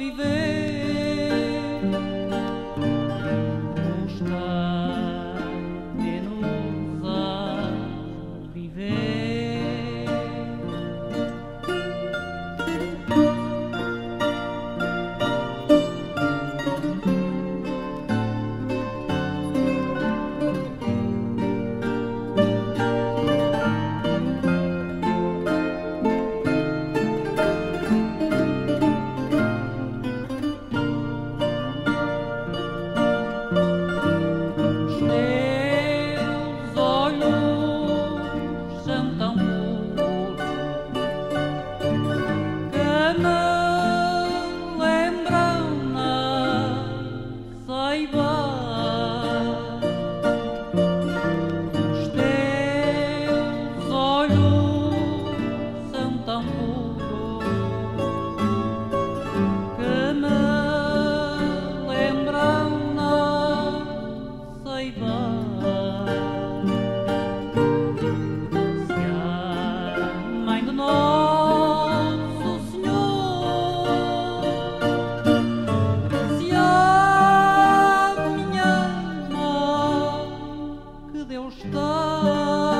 vivere love.